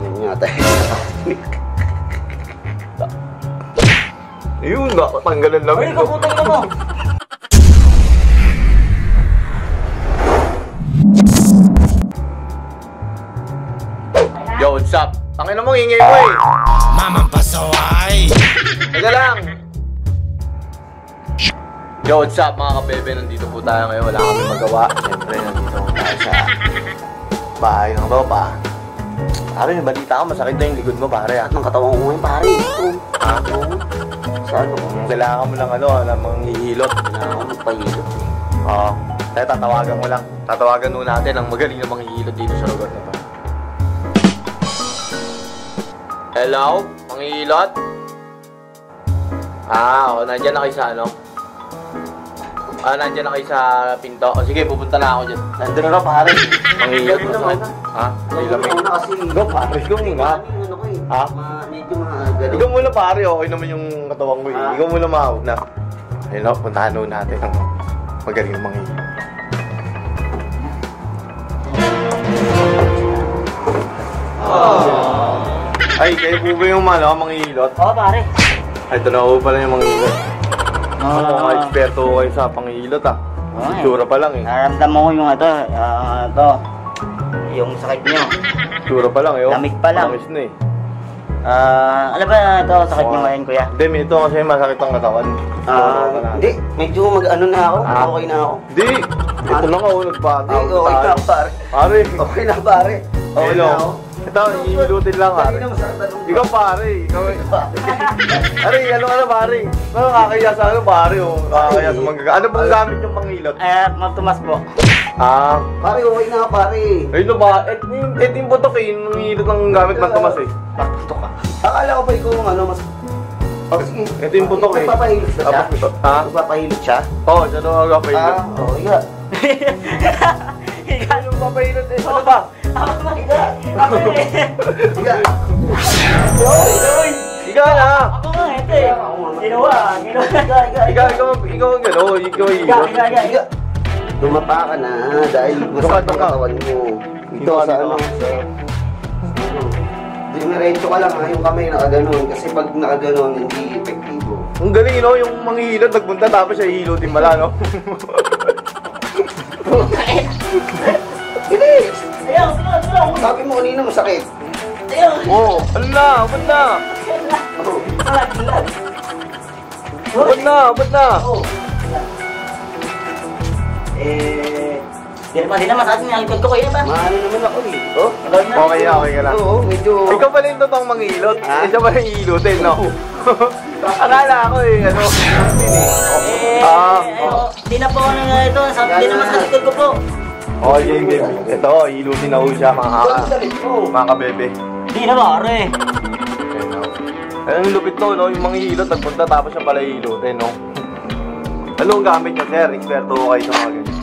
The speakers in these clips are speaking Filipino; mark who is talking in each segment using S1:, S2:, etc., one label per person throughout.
S1: Yun yata.
S2: Ayun, nakatanggalan lang.
S3: Ay, ikaw putang ina mo.
S2: Yo, what's up? Tangin mo, ingay mo eh.
S4: Mamang pasaway!
S2: Teka lang. Yo, what's up mga kabebe? Nandito po tayo ngayon. Wala kami magawa. Siyempre, nandito po tayo sa bahay ng tropa. Pare, may balita ka. Masakit na yung likod mo, pare. ah.
S1: Anong katawan ko ngayon, pare? Ito.
S2: Ha?
S1: Sa ano?
S2: Kailangan mo lang ano, ng mga hihilot.
S1: Kailangan ko magpahilot.
S2: Oo. Kaya tatawagan mo lang. Tatawagan mo natin ang magaling na mga hihilot dito sa lugar na to. Hello? Manghihilot? Ah, oo. Nandiyan na kayo sa ano? Ah, nandiyan na kayo sa pinto. O sige, pupunta na ako dyan.
S1: Nandun na pare.
S2: Manghihilot
S1: Gabi
S2: mo. Ha? May lamig.
S1: Na kasi.
S2: Ikaw, pare. Ikaw muna.
S1: Ano ko eh.
S2: Ha?
S1: Ma- medyo mga ganun.
S2: Ikaw muna pare, okay naman yung katawan ko eh.
S1: Ah.
S2: Ikaw muna mauna. Ayun o, puntahan nun natin ang magaling na manghihilot. Ay, kayo po ba yung ano, manghihilot?
S3: Oo, pare.
S2: Ay, ito na po pala yung manghihilot.
S3: Ah.
S2: Ako, mga eksperto ko kayo sa panghihilot ah.
S3: Eh.
S2: Itsura pa lang eh.
S3: Naramdaman ko yung ito, ah, ito, yung sakit niyo.
S2: Itsura pa lang eh. oh.
S3: Lamig pa lang.
S2: Matamis na eh.
S3: Ah, ano ba ito, sakit niyo ngayon, kuya?
S2: Hindi, may ito kasi masakit ang katawan.
S1: Ah, hindi. Medyo mag-ano na ako.
S2: Ah.
S1: Okay na ako.
S2: Hindi! Ito lang ako, nagpataw.
S1: Hindi, okay na pare.
S2: Pare!
S1: Okay na, pare. Okay na
S2: oh.
S1: ako.
S2: Ito, iilutin lang pare.
S1: Na na nung-
S2: Ikaw pare, ikaw Pare, ano ano pare? Nakakaya sa ano pare oh. Nakakaya sa mga Ano bang gamit yung panghilot?
S3: Eh, matumas po.
S2: Ah,
S1: Pare, okay na, pare.
S2: ayun na ba? Eh, yung- eh, yung putok eh, yung hilot ng gamit mantumas eh.
S1: Bakto ka. Akala ko ba ikaw ang ano, mas... Oh, sige.
S2: Ito yung putok eh.
S1: Magpapahilot ba siya?
S2: Tapos ito, ha?
S1: Magpapahilot siya?
S2: Oo, oh, siya na mga kapahilot.
S1: Ah, oo, iya.
S3: Ikaw
S2: ba pahilot eh? Ano ba?
S3: Na, ako eh. Uy, uy.
S2: Ikaw na!
S3: Ako nga, ito eh. Ginawa, ginawa.
S2: Ikaw, ikaw, ang gano, ikaw ang.
S1: Iya. Lumapa ka na dahil masakit ang mo. Dito sa ano. Diniretso ka lang ha, yung kamay nakaganon. Kasi pag nakaganon, hindi epektibo.
S2: Ang galing, no? Yung manghihilot nagpunta tapos siya hihilutin mala, no?
S1: Bilis!
S3: Ayaw, ayaw, ayaw.
S1: Sabi mo kanina masakit.
S3: Ayaw.
S2: Oo, oh, na? Ba't na? Ba't na? Ba't na?
S3: Eh, hindi pa din naman sa atin yung likod ko, kuya ba?
S1: Maano naman ako eh. Oh?
S2: Okay na, okay ka lang.
S1: Oo, medyo...
S2: Ikaw pala yung totoong manghihilot.
S1: Ha?
S2: Eh, siya pala yung hihilutin, no? Akala ko eh, ano?
S3: Eh,
S2: Ah.
S3: ayaw. Di na po ako nang ito. Sabi din naman sa likod ko po.
S2: Okay, game, game. Ito, hihilutin na ho siya, mga
S1: ang
S2: kaka. Mga kabebe.
S3: Di na
S2: no? Ayun, ang lupit to, no? Yung manghihilot, nagpunta tapos siya pala hihilutin, no? Ano ang gamit niya, sir? Eksperto ko kayo sa mga ganyan.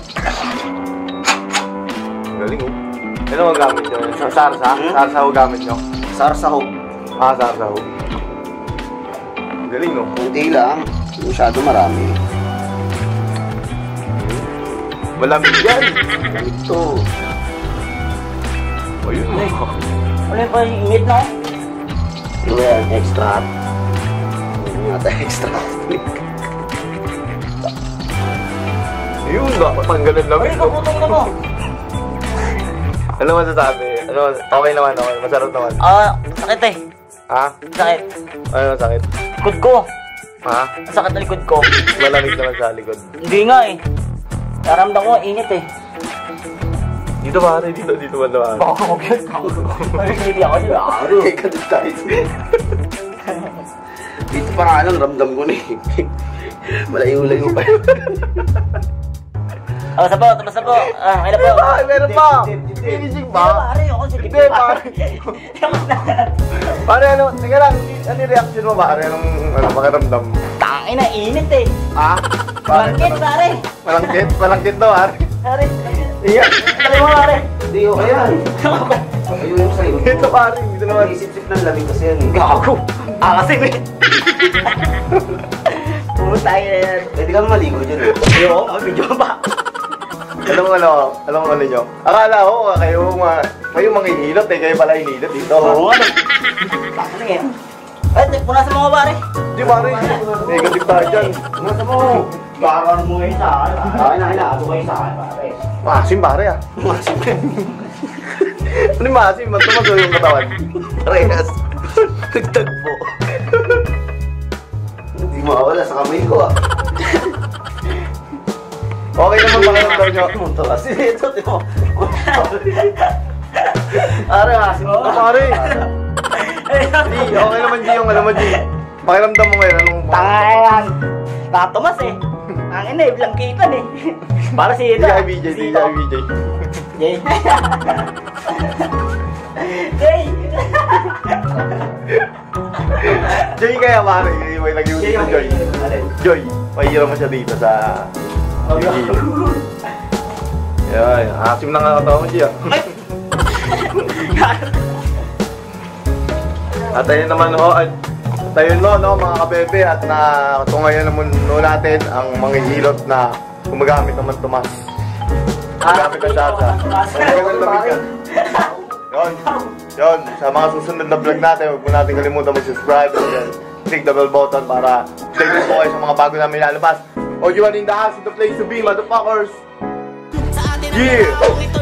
S2: Galing, oh. Ano ang gamit niyo? Sa sarsa?
S1: Hmm?
S2: Sarsa ho gamit niyo?
S1: Sarsahog.
S2: Ah, sarsa ho. Galing, no?
S1: Kunti lang. Masyado marami.
S2: Malamig yan.
S1: Ito.
S2: Ayun, no?
S3: Ano pa yung init, no?
S1: Ito yan, extra. Ano yata extra?
S2: Ayun, dapat tanggalan lang.
S3: Ay, kaputong na mo.
S2: Ano masasabi? Ano, okay naman, okay. Masarap naman.
S3: Ah, sakit eh.
S2: Ha?
S3: Sakit.
S2: Ano sakit?
S3: Likod ko.
S2: Ha?
S3: Sakit na likod ko.
S2: Malamig naman sa likod.
S3: Hindi nga eh. Naramdam ko, init eh.
S2: Dito pare, dito, dito ba naman?
S3: Baka ko yun. Hindi ako yun.
S1: Aro, ikaw din tayo. Dito pa nga lang, ramdam ko na eh. Malayo-layo pa yun.
S3: Oh, sapo, tapos sapo. Ah, kaya po.
S2: Ay, meron pa! Finishing ba?
S3: pare, ako sige.
S2: Hindi, pare. Pare, ano, teka lang, ano yung reaction mo pare? Anong, ano, pakiramdam?
S3: Tangin na, init eh.
S2: Ha?
S3: Malangkit, pare.
S2: Malangkit, malangkit daw, pare.
S3: Pare,
S2: Iya.
S3: Sabi mo, pare.
S1: Hindi, okay yan. Ayun yung sa likod
S2: Ito
S1: mo.
S2: pare, dito naman.
S1: Isip-sip ng lamig kasi yan. eh.
S3: Gago. Akasim eh. Pumunta tayo na yan.
S1: Pwede kang maligo dyan. eh.
S3: Ayoko, video pa.
S2: Alam mo ano, alam mo ano nyo? Akala ko kayo mga, kayo manghihilot eh, kayo pala hinilot dito.
S3: Oo, ano? Bakit na yan? Ay, punasan mo nga pare.
S2: Di pare, negative tayo dyan.
S3: Punasan mo. Baka mo ngayon sa akin. Ay, na, inaado kayo sa akin pare.
S2: Masim pare ah.
S1: Masim.
S2: Ano yung masim? Ba't tumaso yung katawan?
S1: Parehas. Nagtagpo. Hindi mawala sa kamay ko ah.
S2: Okay naman pakiramdam nyo.
S1: Ito kasi ito, di mo. Ara, masim.
S2: Ah, pare. Di, okay naman yung alam mo G. Pakiramdam mo ngayon, anong...
S3: Tanga yan. Tatomas eh. Ang ina eh, bilang kitan eh. Para si
S2: Di
S3: ito.
S2: ka BJ, di ka BJ.
S3: Jay. Jay.
S2: Joy kaya pare, may
S3: Jay,
S2: sa Joy. Joy, mahirap mo siya dito sa... Yan, asim na nga katawa mo ah. At ayun naman ho, at tayo no, no, mga kabebe, at na ito ngayon naman no, natin ang mga hilot na gumagamit naman tumas. Gumagamit na siya sa... Ang lamig yan. Sa mga susunod na vlog natin, huwag mo natin kalimutan mag-subscribe click the bell button para updated po kayo sa mga bago namin lalabas. O you are in the house, it's the place to be, motherfuckers! Yeah!